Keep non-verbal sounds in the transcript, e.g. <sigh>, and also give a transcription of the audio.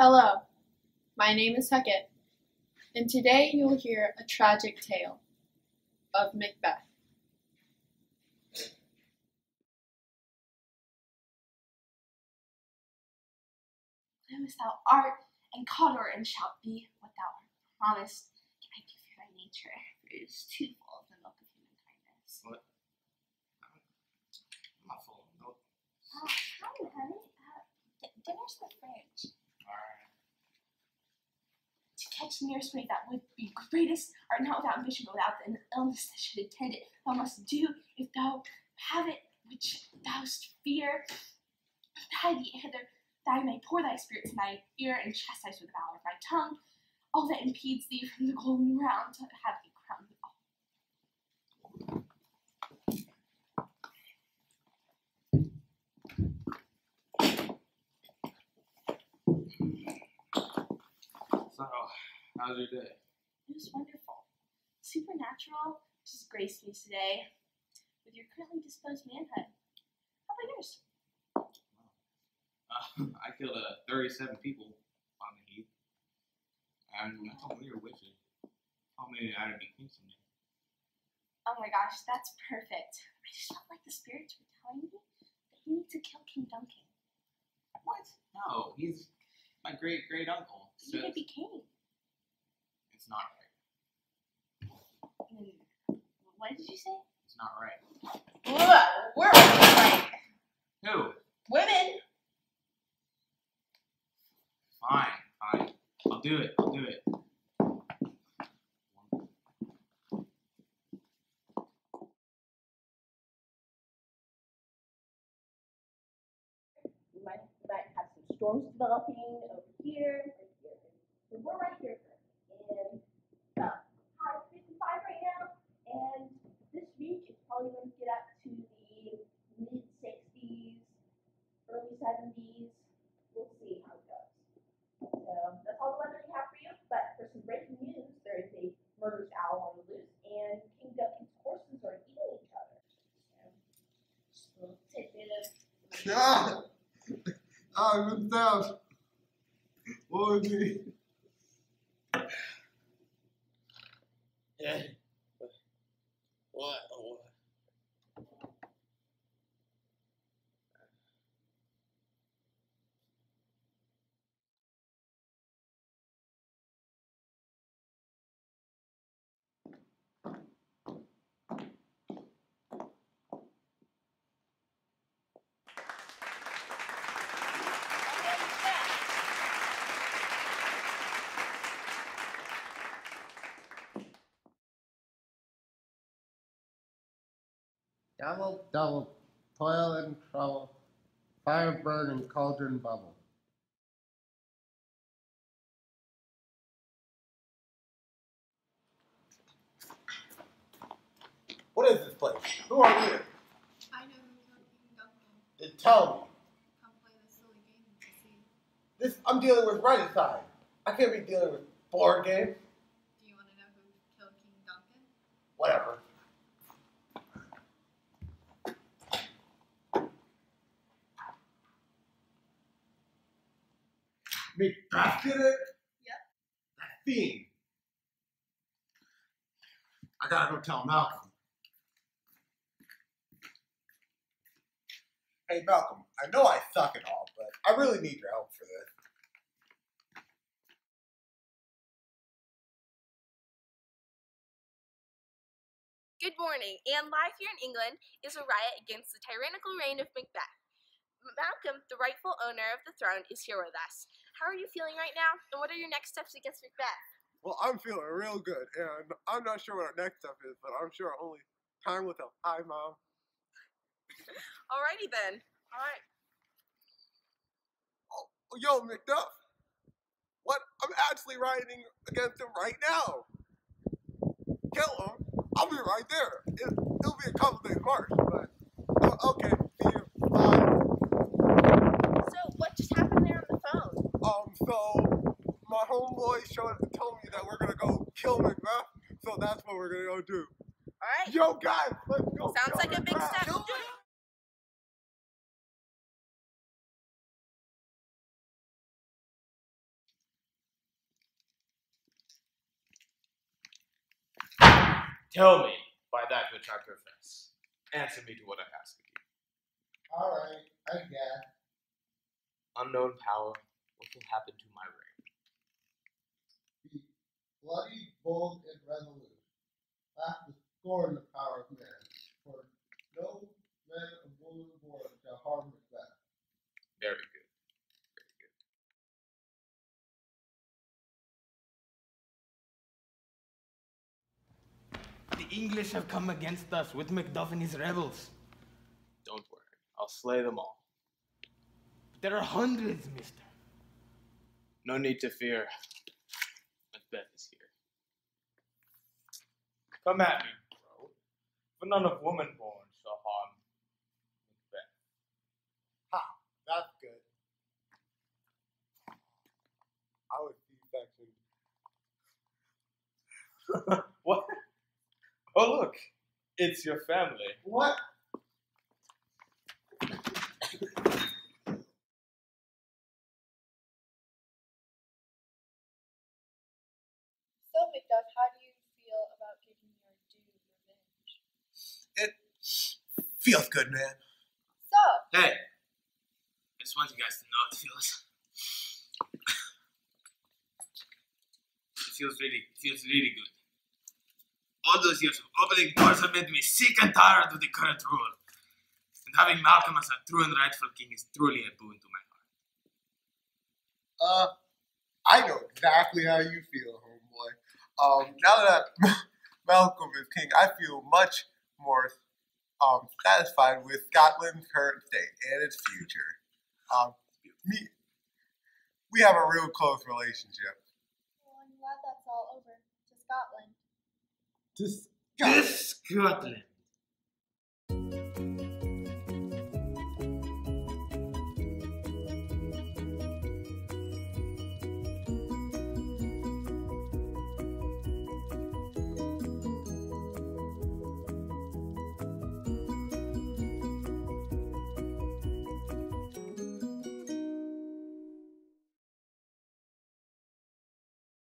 Hello, my name is Hecate, and today you will hear a tragic tale of Macbeth. Live without art, and Cawdor and shalt be what thou art promised. Can I do for thy nature? For it is too full of the milk of human kindness. What? I'm not full of milk. Oh, hi, honey. Uh, dinner's in the fridge. Alright. To catch nearest way that would be greatest, art not without ambition, but without the illness that should attend it. Thou must do, if thou have it, which thou fear. Hide the hither, that I may pour thy spirit in thy ear, and chastise with the valor of thy tongue all that impedes thee from the golden round to have thee crowned with all. So, how's your day? It was wonderful. Supernatural just graced me today with your currently disposed manhood. How about yours? Uh, <laughs> I killed uh, 37 people on the heath. And I told me you're witches. Told me I'd be king someday. Oh my gosh, that's perfect. I just felt like the spirits were telling me that you need to kill King Duncan. What? No, he's my great great uncle. You could be king. It's not right. Mm, What did you say? It's not right. We're right. Who? Women. Fine, fine. I'll do it. I'll do it. We might, we might have some storms developing over here. We're right here. And uh, high 55 right now. And this week it's probably going to get up to the mid 60s, early 70s. We'll see how it goes. So that's all the weather we have for you. But for some breaking news, there is a murderous owl on the loose, and King Duncan's horses are eating each other. So, just a little tidbit of Ah! Ah, I'm down. What would be? Yeah. What? What? Double, double, toil and trouble, fire burn and cauldron bubble. What is this place? Who are you? I know who killed King Duncan. Then tell Come play this silly game to see. me. This I'm dealing with right inside. I can't be dealing with board games. Do you want to know who killed King Duncan? Whatever. Macbeth did it? Yep. That fiend. I gotta go tell Malcolm. Hey Malcolm, I know I suck at all, but I really need your help for this. Good morning, and live here in England is a riot against the tyrannical reign of Macbeth. Malcolm, the rightful owner of the throne, is here with us. How are you feeling right now, and what are your next steps against Macbeth? Well, I'm feeling real good, and I'm not sure what our next step is, but I'm sure only time will tell. Hi, Mom. <laughs> Alrighty then. Alright. Oh, yo, Macduff. What? I'm actually riding against him right now. Kill him. I'll be right there. It, it'll be a couple days march, but oh, okay. do. All right. Yo, guys, let's go. Sounds like a big step. Yo. Tell me by that which I profess. Answer me to what I ask of you. All right, I guess. Unknown power, what will happen to my reign? Be bloody, bold, and resolute. Laugh to scorn the power of man. For no man or woman born shall harm Macbeth. Very good. Very good. The English have come against us with Macduff and his rebels. Don't worry. I'll slay them all. There are hundreds, mister. No need to fear. Macbeth is here. Come at me, bro. For none of woman born shall harm Macbeth. Ha! That's good. I would C-section. <laughs> What? Oh, look. It's your family. What? So, Macduff, how do you feel about getting your due revenge? It feels good, man. So, Hey. I just want you guys to know it feels. <laughs> It feels really, it feels really good. All those years of opening doors have made me sick and tired of the current rule. And having Malcolm as a true and rightful king is truly a boon to my heart. Uh, I know exactly how you feel, homeboy. Um, now that <laughs> Malcolm is king, I feel much more um, satisfied with Scotland's current state and its future. Um, me, we have a real close relationship. well, I'm glad that's all over. To Scotland. Just This Scotland.